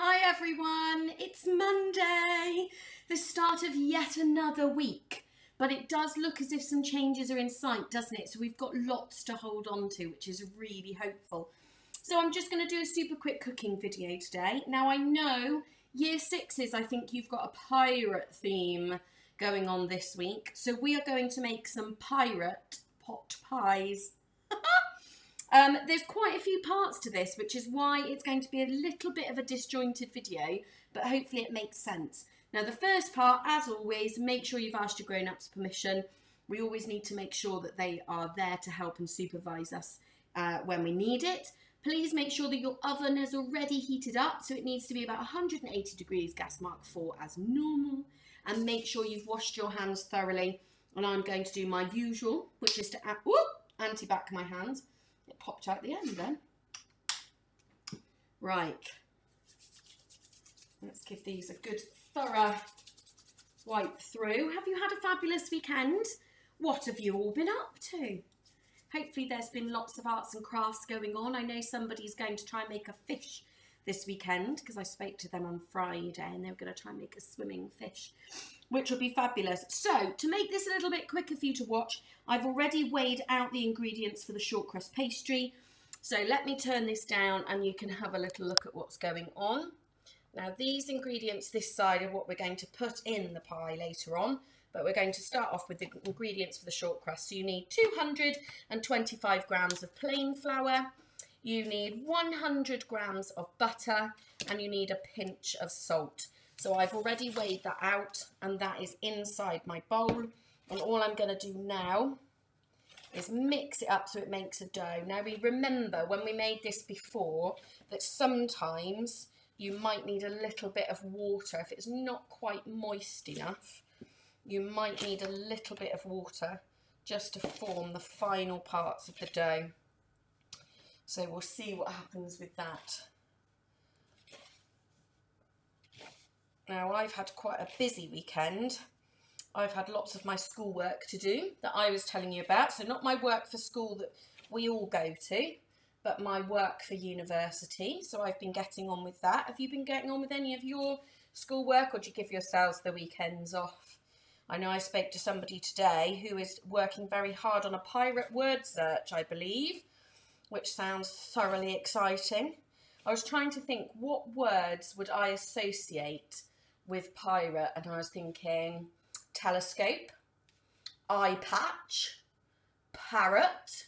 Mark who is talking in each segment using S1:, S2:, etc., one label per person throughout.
S1: Hi everyone, it's Monday, the start of yet another week. But it does look as if some changes are in sight, doesn't it? So we've got lots to hold on to, which is really hopeful. So I'm just going to do a super quick cooking video today. Now I know year sixes, I think you've got a pirate theme going on this week. So we are going to make some pirate pot pies. Um, there's quite a few parts to this, which is why it's going to be a little bit of a disjointed video, but hopefully it makes sense. Now, the first part, as always, make sure you've asked your grown-ups permission. We always need to make sure that they are there to help and supervise us uh, when we need it. Please make sure that your oven is already heated up, so it needs to be about 180 degrees gas mark 4 as normal. And make sure you've washed your hands thoroughly. And I'm going to do my usual, which is to anti-bac my hands it popped out the end then. Right. Let's give these a good thorough wipe through. Have you had a fabulous weekend? What have you all been up to? Hopefully there's been lots of arts and crafts going on. I know somebody's going to try and make a fish this weekend because I spoke to them on Friday and they were going to try and make a swimming fish, which will be fabulous. So to make this a little bit quicker for you to watch, I've already weighed out the ingredients for the short crust pastry. So let me turn this down and you can have a little look at what's going on. Now these ingredients this side are what we're going to put in the pie later on, but we're going to start off with the ingredients for the short crust. So you need 225 grams of plain flour, you need 100 grams of butter and you need a pinch of salt. So I've already weighed that out and that is inside my bowl. And all I'm going to do now is mix it up so it makes a dough. Now we remember when we made this before that sometimes you might need a little bit of water. If it's not quite moist enough, you might need a little bit of water just to form the final parts of the dough. So we'll see what happens with that. Now I've had quite a busy weekend. I've had lots of my schoolwork to do that I was telling you about. So not my work for school that we all go to, but my work for university. So I've been getting on with that. Have you been getting on with any of your schoolwork or do you give yourselves the weekends off? I know I spoke to somebody today who is working very hard on a pirate word search, I believe which sounds thoroughly exciting. I was trying to think what words would I associate with pirate, and I was thinking telescope, eye patch, parrot,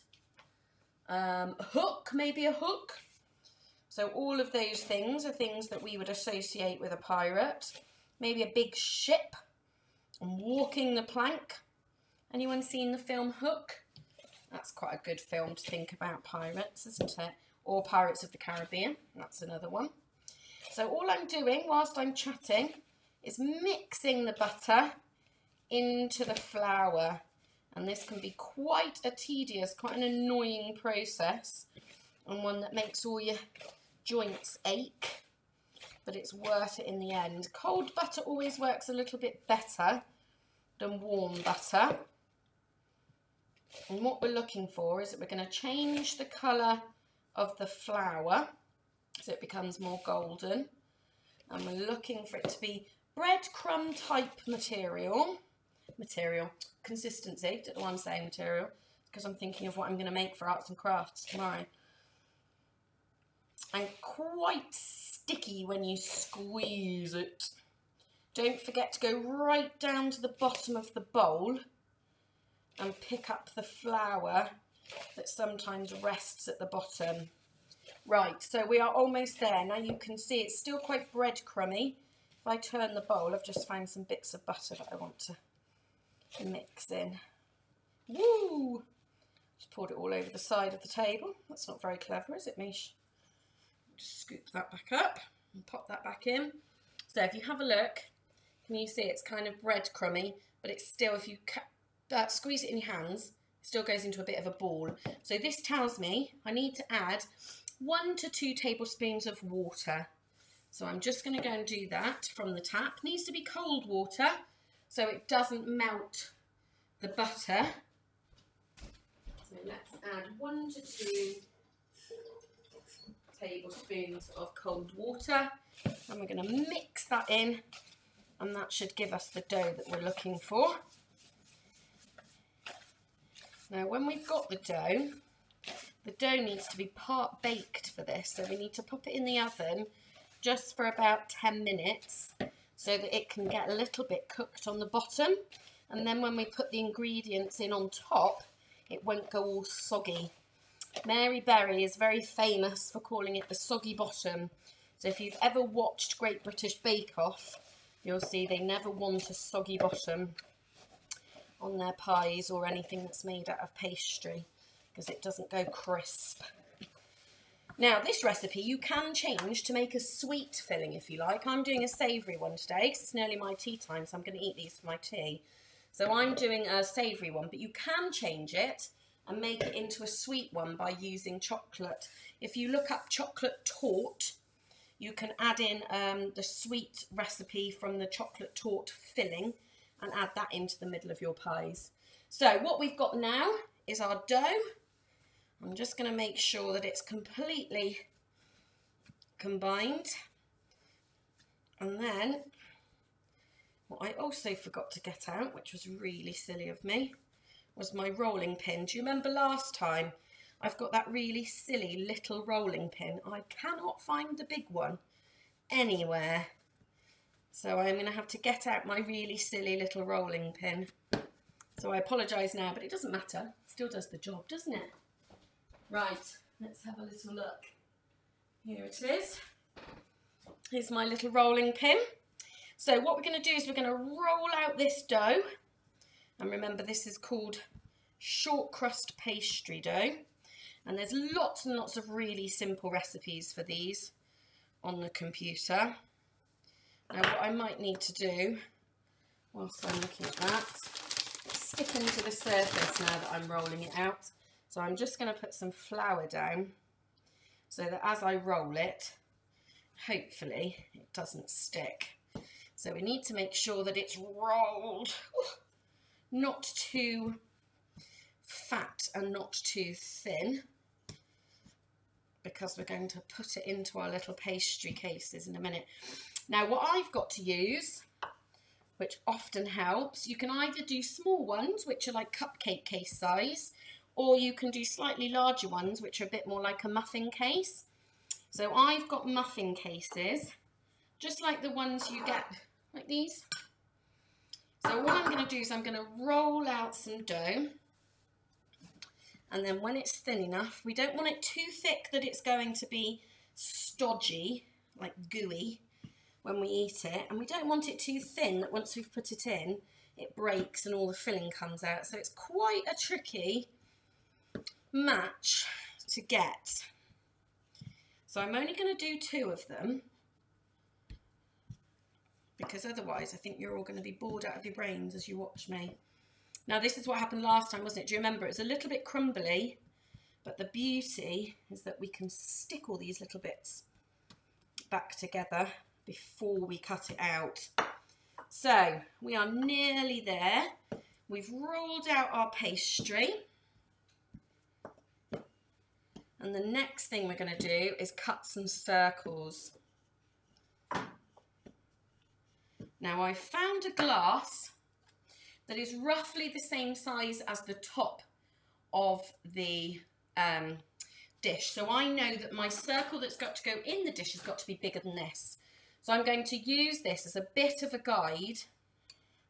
S1: um, hook, maybe a hook. So all of those things are things that we would associate with a pirate. Maybe a big ship walking the plank. Anyone seen the film Hook? That's quite a good film to think about pirates, isn't it? Or Pirates of the Caribbean, that's another one. So all I'm doing whilst I'm chatting is mixing the butter into the flour. And this can be quite a tedious, quite an annoying process and one that makes all your joints ache, but it's worth it in the end. Cold butter always works a little bit better than warm butter. And what we're looking for is that we're going to change the colour of the flour so it becomes more golden. And we're looking for it to be breadcrumb type material. Material. Consistency. Don't know why I'm saying material. Because I'm thinking of what I'm going to make for arts and crafts tomorrow. And quite sticky when you squeeze it. Don't forget to go right down to the bottom of the bowl and pick up the flour that sometimes rests at the bottom. Right, so we are almost there. Now you can see it's still quite breadcrumby. If I turn the bowl, I've just found some bits of butter that I want to mix in. Woo! Just poured it all over the side of the table. That's not very clever, is it, Mish? Just scoop that back up and pop that back in. So if you have a look, can you see it's kind of breadcrumby, but it's still, if you that uh, squeeze it in your hands, still goes into a bit of a ball. So this tells me I need to add one to two tablespoons of water. So I'm just going to go and do that from the tap. Needs to be cold water so it doesn't melt the butter. So let's add one to two tablespoons of cold water and we're going to mix that in and that should give us the dough that we're looking for. Now when we've got the dough, the dough needs to be part baked for this so we need to pop it in the oven just for about 10 minutes so that it can get a little bit cooked on the bottom and then when we put the ingredients in on top it won't go all soggy. Mary Berry is very famous for calling it the soggy bottom so if you've ever watched Great British Bake Off you'll see they never want a soggy bottom on their pies or anything that's made out of pastry because it doesn't go crisp. Now, this recipe you can change to make a sweet filling if you like. I'm doing a savoury one today because it's nearly my tea time, so I'm going to eat these for my tea. So I'm doing a savoury one, but you can change it and make it into a sweet one by using chocolate. If you look up chocolate torte, you can add in um, the sweet recipe from the chocolate torte filling and add that into the middle of your pies. So what we've got now is our dough. I'm just going to make sure that it's completely combined. And then what I also forgot to get out, which was really silly of me, was my rolling pin. Do you remember last time? I've got that really silly little rolling pin. I cannot find the big one anywhere. So I'm going to have to get out my really silly little rolling pin. So I apologise now, but it doesn't matter. It Still does the job, doesn't it? Right, let's have a little look. Here it is. Here's my little rolling pin. So what we're going to do is we're going to roll out this dough. And remember, this is called short crust pastry dough. And there's lots and lots of really simple recipes for these on the computer. Now what I might need to do, whilst I'm looking at that, skip into the surface now that I'm rolling it out. So I'm just going to put some flour down so that as I roll it, hopefully it doesn't stick. So we need to make sure that it's rolled, not too fat and not too thin because we're going to put it into our little pastry cases in a minute. Now what I've got to use, which often helps, you can either do small ones, which are like cupcake case size, or you can do slightly larger ones, which are a bit more like a muffin case. So I've got muffin cases, just like the ones you get, like these. So what I'm going to do is I'm going to roll out some dough. And then when it's thin enough, we don't want it too thick that it's going to be stodgy, like gooey when we eat it. And we don't want it too thin that once we've put it in, it breaks and all the filling comes out. So it's quite a tricky match to get. So I'm only going to do two of them because otherwise I think you're all going to be bored out of your brains as you watch me. Now this is what happened last time, wasn't it? Do you remember? It was a little bit crumbly, but the beauty is that we can stick all these little bits back together before we cut it out. So we are nearly there. We've rolled out our pastry. And the next thing we're going to do is cut some circles. Now I found a glass that is roughly the same size as the top of the um, dish. So I know that my circle that's got to go in the dish has got to be bigger than this. So I'm going to use this as a bit of a guide.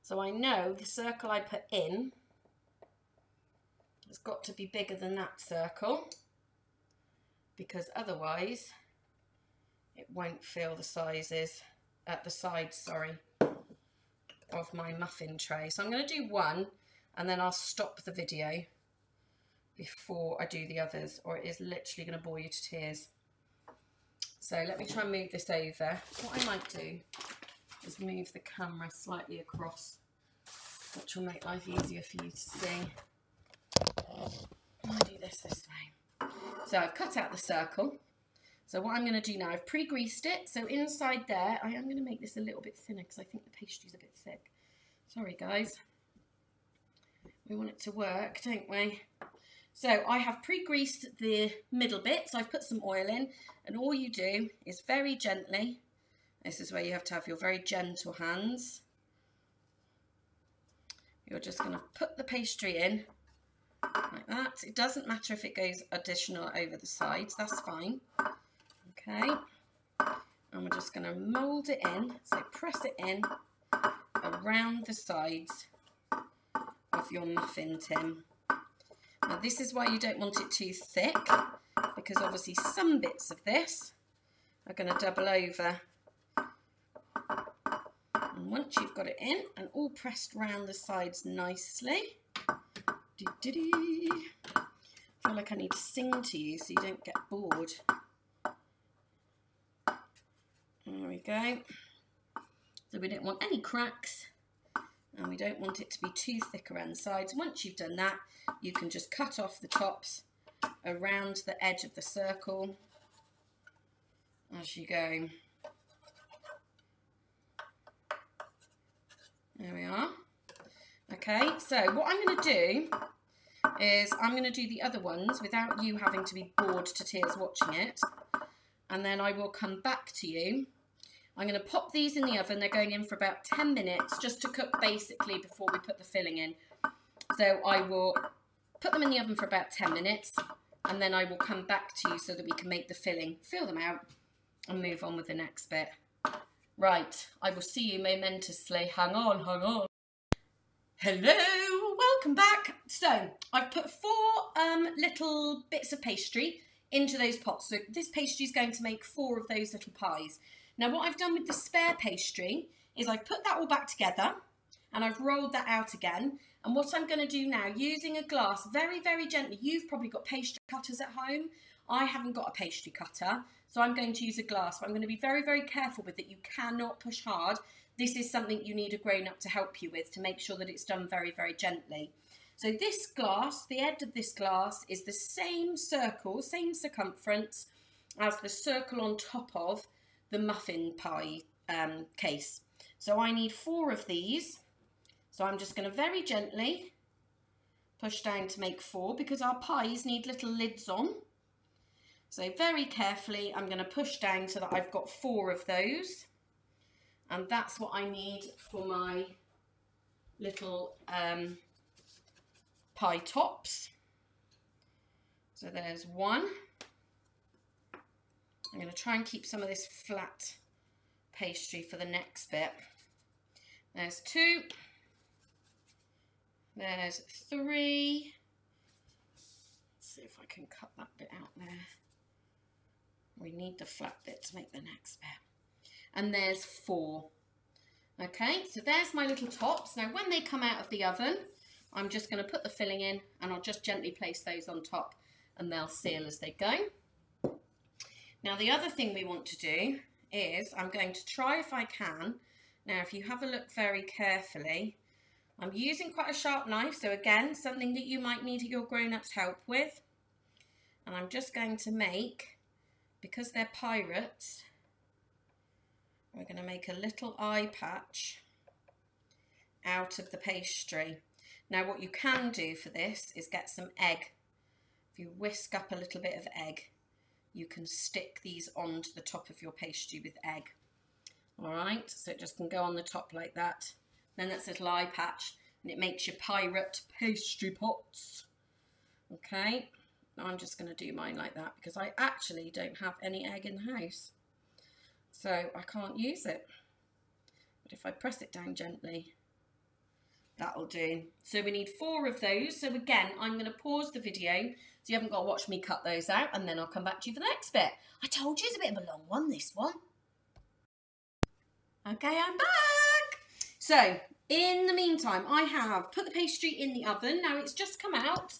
S1: So I know the circle I put in has got to be bigger than that circle because otherwise it won't fill the sizes at the sides, sorry, of my muffin tray. So I'm going to do one and then I'll stop the video before I do the others or it is literally going to bore you to tears. So let me try and move this over. What I might do is move the camera slightly across, which will make life easier for you to see. I'll do this this way. So I've cut out the circle. So what I'm going to do now, I've pre-greased it. So inside there, I am going to make this a little bit thinner because I think the pastry's a bit thick. Sorry, guys. We want it to work, don't we? So I have pre-greased the middle bit, so I've put some oil in, and all you do is very gently, this is where you have to have your very gentle hands, you're just going to put the pastry in like that. It doesn't matter if it goes additional over the sides, that's fine. Okay, and we're just going to mould it in, so press it in around the sides of your muffin tin. Now this is why you don't want it too thick, because obviously some bits of this are going to double over. And once you've got it in and all pressed round the sides nicely, doo -doo -doo, I feel like I need to sing to you so you don't get bored. There we go. So we don't want any cracks and we don't want it to be too thick around the sides. Once you've done that, you can just cut off the tops around the edge of the circle as you go. There we are. Okay, so what I'm going to do is I'm going to do the other ones without you having to be bored to tears watching it. And then I will come back to you I'm going to pop these in the oven. They're going in for about 10 minutes just to cook basically before we put the filling in. So I will put them in the oven for about 10 minutes and then I will come back to you so that we can make the filling, fill them out and move on with the next bit. Right, I will see you momentously. Hang on, hang on. Hello, welcome back. So I've put four um, little bits of pastry into those pots. So this pastry is going to make four of those little pies. Now what I've done with the spare pastry is I've put that all back together and I've rolled that out again. And what I'm going to do now, using a glass very, very gently, you've probably got pastry cutters at home. I haven't got a pastry cutter, so I'm going to use a glass. But I'm going to be very, very careful with it. You cannot push hard. This is something you need a grown-up to help you with to make sure that it's done very, very gently. So this glass, the edge of this glass is the same circle, same circumference as the circle on top of the muffin pie um, case. So I need four of these. So I'm just going to very gently push down to make four because our pies need little lids on. So very carefully I'm going to push down so that I've got four of those. And that's what I need for my little um, pie tops. So there's one. I'm going to try and keep some of this flat pastry for the next bit. There's two. There's three. Let's see if I can cut that bit out there. We need the flat bit to make the next bit. And there's four. Okay, so there's my little tops. Now when they come out of the oven, I'm just going to put the filling in and I'll just gently place those on top and they'll seal as they go. Now the other thing we want to do is I'm going to try if I can. Now if you have a look very carefully, I'm using quite a sharp knife, so again, something that you might need your grown-ups help with. And I'm just going to make, because they're pirates, we're going to make a little eye patch out of the pastry. Now what you can do for this is get some egg. If you whisk up a little bit of egg, you can stick these onto the top of your pastry with egg. All right, so it just can go on the top like that. Then that's a little eye patch and it makes your pirate pastry pots. Okay, I'm just going to do mine like that because I actually don't have any egg in the house. So I can't use it. But if I press it down gently, that'll do. So we need four of those. So again, I'm going to pause the video so you haven't got to watch me cut those out and then I'll come back to you for the next bit. I told you it's a bit of a long one, this one. Okay, I'm back. So, in the meantime, I have put the pastry in the oven. Now, it's just come out.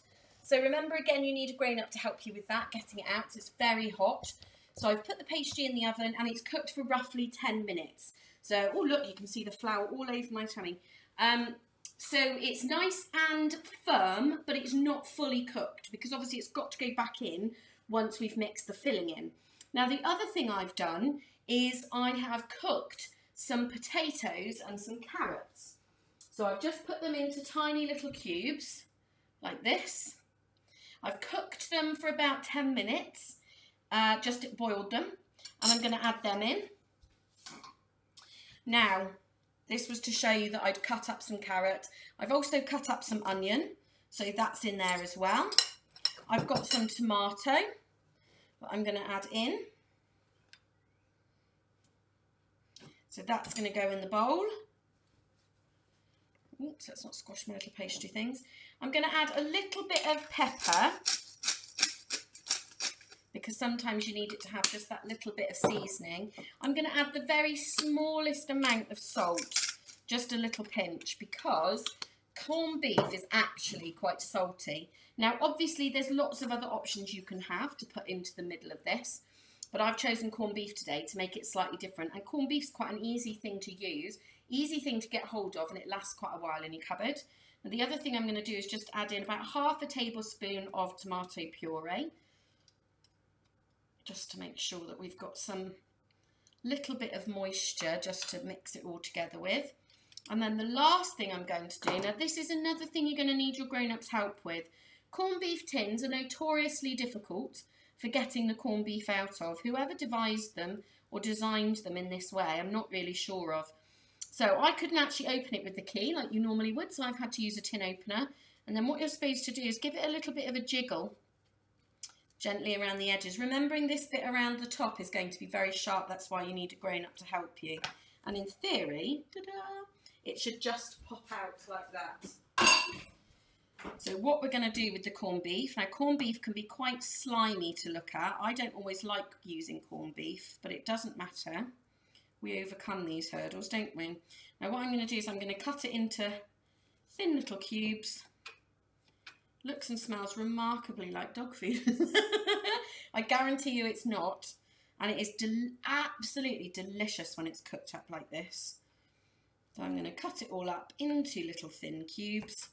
S1: So remember, again, you need a grain-up to help you with that, getting it out. So it's very hot. So I've put the pastry in the oven and it's cooked for roughly 10 minutes. So, oh, look, you can see the flour all over my tummy. Um, so it's nice and firm, but it's not fully cooked because obviously it's got to go back in once we've mixed the filling in. Now the other thing I've done is I have cooked some potatoes and some carrots. So I've just put them into tiny little cubes like this. I've cooked them for about 10 minutes, uh, just boiled them, and I'm going to add them in. Now, this was to show you that I'd cut up some carrot. I've also cut up some onion, so that's in there as well. I've got some tomato that I'm going to add in. So that's going to go in the bowl. Oops, let's not squash my little pastry things. I'm going to add a little bit of pepper because sometimes you need it to have just that little bit of seasoning. I'm going to add the very smallest amount of salt, just a little pinch, because corned beef is actually quite salty. Now, obviously, there's lots of other options you can have to put into the middle of this, but I've chosen corned beef today to make it slightly different. And corned beef's quite an easy thing to use, easy thing to get hold of, and it lasts quite a while in your cupboard. And the other thing I'm going to do is just add in about half a tablespoon of tomato puree, just to make sure that we've got some little bit of moisture just to mix it all together with. And then the last thing I'm going to do, now this is another thing you're going to need your grown-ups help with. Corned beef tins are notoriously difficult for getting the corned beef out of. Whoever devised them or designed them in this way, I'm not really sure of. So I couldn't actually open it with the key like you normally would, so I've had to use a tin opener. And then what you're supposed to do is give it a little bit of a jiggle gently around the edges. Remembering this bit around the top is going to be very sharp, that's why you need a grown up to help you. And in theory, it should just pop out like that. So what we're going to do with the corned beef, now corned beef can be quite slimy to look at. I don't always like using corned beef, but it doesn't matter. We overcome these hurdles, don't we? Now what I'm going to do is I'm going to cut it into thin little cubes looks and smells remarkably like dog food. I guarantee you it's not. And it is del absolutely delicious when it's cooked up like this. So I'm going to cut it all up into little thin cubes.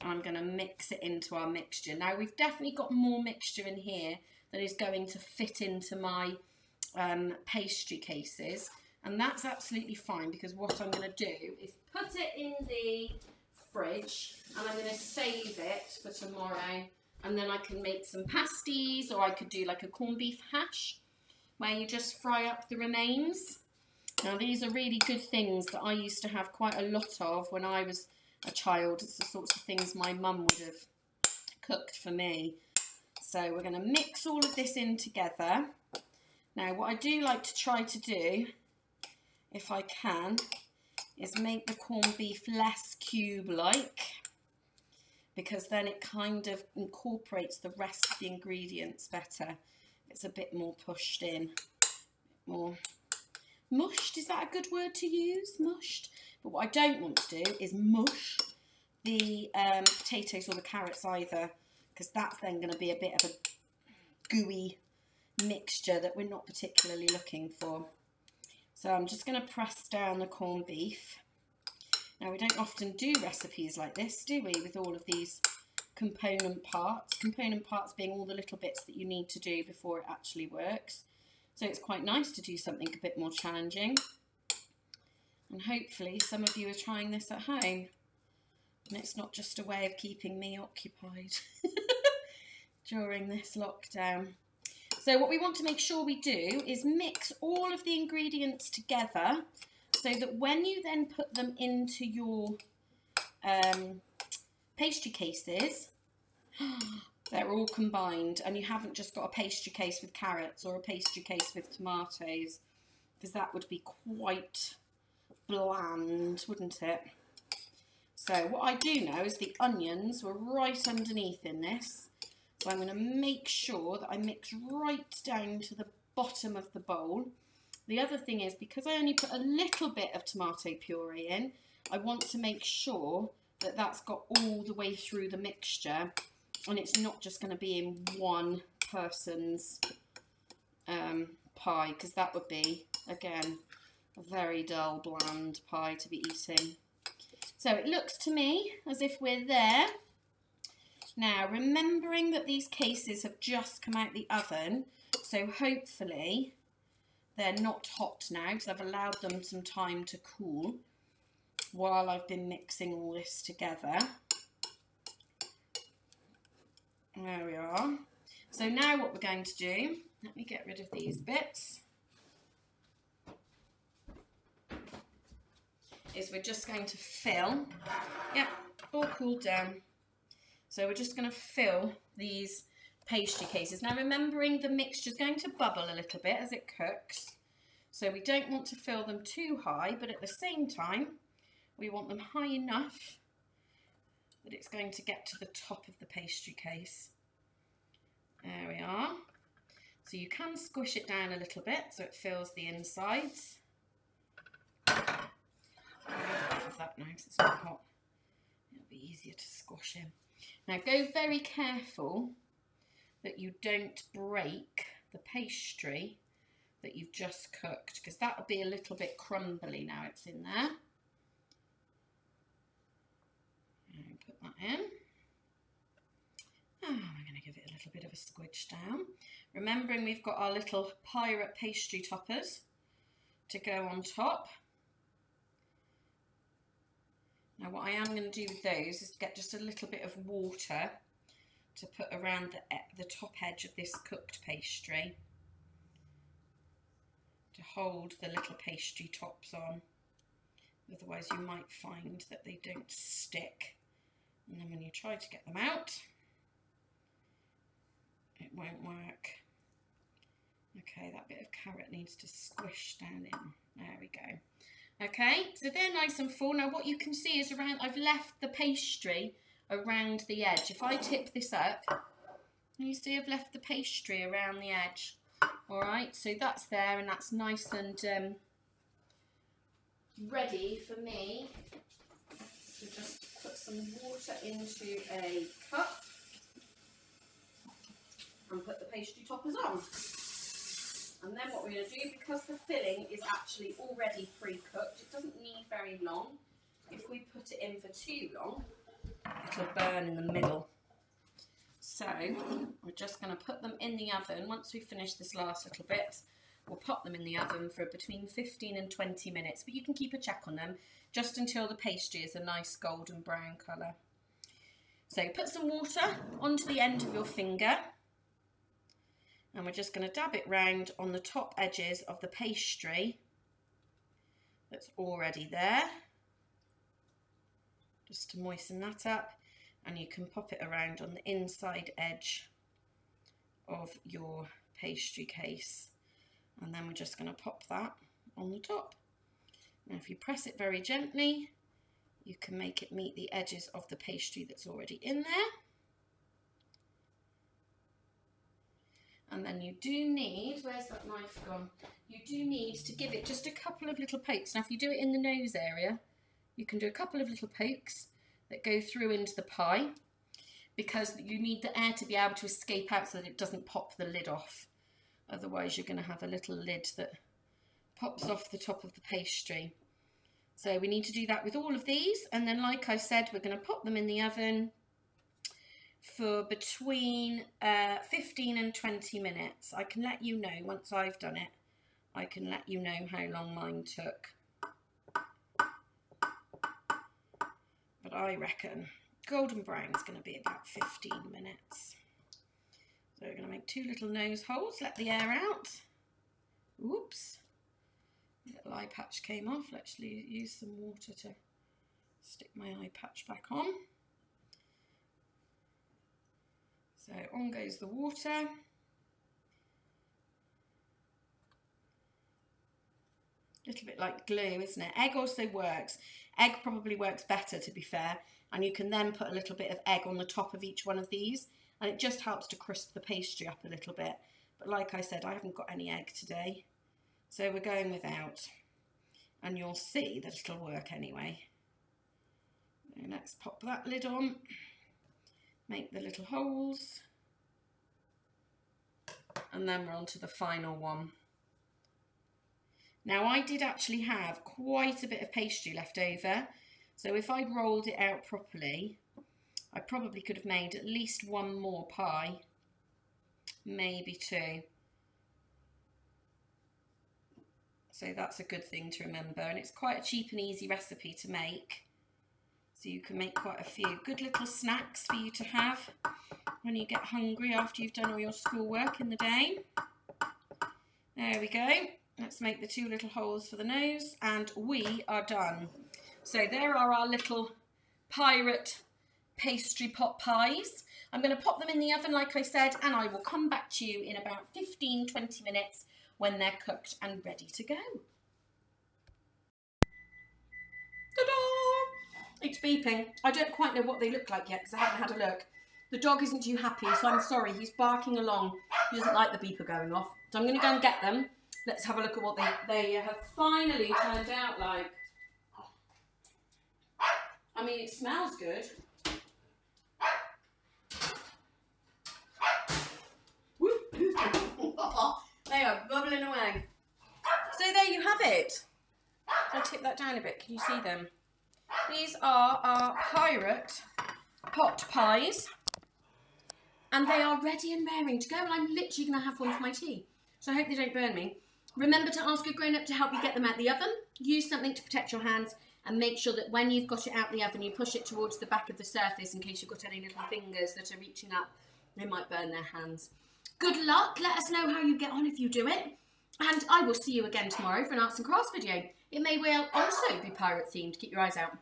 S1: And I'm going to mix it into our mixture. Now we've definitely got more mixture in here that is going to fit into my um, pastry cases. And that's absolutely fine because what I'm going to do is put it in the fridge and I'm going to save it for tomorrow and then I can make some pasties or I could do like a corned beef hash where you just fry up the remains. Now these are really good things that I used to have quite a lot of when I was a child. It's the sorts of things my mum would have cooked for me. So we're going to mix all of this in together. Now what I do like to try to do, if I can, is make the corned beef less cube-like because then it kind of incorporates the rest of the ingredients better. It's a bit more pushed in, more mushed. Is that a good word to use? Mushed. But what I don't want to do is mush the um, potatoes or the carrots either because that's then going to be a bit of a gooey mixture that we're not particularly looking for. So I'm just going to press down the corned beef. Now we don't often do recipes like this, do we, with all of these component parts. Component parts being all the little bits that you need to do before it actually works. So it's quite nice to do something a bit more challenging. And hopefully some of you are trying this at home. And it's not just a way of keeping me occupied during this lockdown. So what we want to make sure we do is mix all of the ingredients together so that when you then put them into your um, pastry cases, they're all combined and you haven't just got a pastry case with carrots or a pastry case with tomatoes because that would be quite bland, wouldn't it? So what I do know is the onions were right underneath in this so I'm going to make sure that I mix right down to the bottom of the bowl. The other thing is, because I only put a little bit of tomato puree in, I want to make sure that that's got all the way through the mixture and it's not just going to be in one person's um, pie because that would be, again, a very dull, bland pie to be eating. So it looks to me as if we're there. Now, remembering that these cases have just come out the oven, so hopefully they're not hot now because I've allowed them some time to cool while I've been mixing all this together. There we are. So now what we're going to do, let me get rid of these bits, is we're just going to fill, yep, all cooled down. So we're just going to fill these pastry cases. Now remembering the mixture is going to bubble a little bit as it cooks. So we don't want to fill them too high, but at the same time, we want them high enough that it's going to get to the top of the pastry case. There we are. So you can squish it down a little bit so it fills the insides. Off of that now because it's not hot. It'll be easier to squash in. Now go very careful that you don't break the pastry that you've just cooked because that'll be a little bit crumbly now it's in there. And put that in. Oh, I'm going to give it a little bit of a squidge down. Remembering we've got our little pirate pastry toppers to go on top. Now what I am going to do with those is get just a little bit of water to put around the, the top edge of this cooked pastry to hold the little pastry tops on. Otherwise you might find that they don't stick. And then when you try to get them out, it won't work. Okay, that bit of carrot needs to squish down in. There we go. Okay, so they're nice and full. Now what you can see is around, I've left the pastry around the edge. If I tip this up, you see I've left the pastry around the edge. All right, so that's there and that's nice and um, ready for me to just put some water into a cup and put the pastry toppers on. And then what we're going to do, because the filling is actually already pre-cooked, it doesn't need very long. If we put it in for too long, it'll burn in the middle. So we're just going to put them in the oven. Once we finish this last little bit, we'll pop them in the oven for between 15 and 20 minutes. But you can keep a check on them just until the pastry is a nice golden brown colour. So put some water onto the end of your finger and we're just going to dab it round on the top edges of the pastry that's already there. Just to moisten that up. And you can pop it around on the inside edge of your pastry case. And then we're just going to pop that on the top. Now if you press it very gently you can make it meet the edges of the pastry that's already in there and then you do need, where's that knife gone? You do need to give it just a couple of little pokes. Now if you do it in the nose area, you can do a couple of little pokes that go through into the pie because you need the air to be able to escape out so that it doesn't pop the lid off. Otherwise you're going to have a little lid that pops off the top of the pastry. So we need to do that with all of these and then like I said we're going to pop them in the oven for between uh, 15 and 20 minutes. I can let you know once I've done it. I can let you know how long mine took. But I reckon golden brown is going to be about 15 minutes. So we're going to make two little nose holes, let the air out. Oops. Little eye patch came off. Let's use some water to stick my eye patch back on. So on goes the water. A little bit like glue, isn't it? Egg also works. Egg probably works better, to be fair. And you can then put a little bit of egg on the top of each one of these. And it just helps to crisp the pastry up a little bit. But like I said, I haven't got any egg today. So we're going without. And you'll see that it'll work anyway. let's pop that lid on make the little holes. And then we're on to the final one. Now I did actually have quite a bit of pastry left over. So if I'd rolled it out properly I probably could have made at least one more pie. Maybe two. So that's a good thing to remember. And it's quite a cheap and easy recipe to make So you can make quite a few good little snacks for you to have when you get hungry after you've done all your schoolwork in the day. There we go. Let's make the two little holes for the nose and we are done. So there are our little pirate pastry pot pies. I'm going to pop them in the oven like I said and I will come back to you in about 15-20 minutes when they're cooked and ready to go. Ta-da! It's beeping. I don't quite know what they look like yet because I haven't had a look. The dog isn't too happy so I'm sorry, he's barking along. He doesn't like the beeper going off. So I'm going to go and get them. Let's have a look at what they, they have finally turned out like. I mean, it smells good. they are bubbling away. So there you have it. I'll tip that down a bit. Can you see them? These are our pirate pot pies. And they are ready and raring to go. And I'm literally going to have one for my tea. So I hope they don't burn me. Remember to ask a grown-up to help you get them out of the oven. Use something to protect your hands and make sure that when you've got it out the oven, you push it towards the back of the surface in case you've got any little fingers that are reaching up. They might burn their hands. Good luck. Let us know how you get on if you do it. And I will see you again tomorrow for an arts and crafts video. It may well also be pirate themed. Keep your eyes out.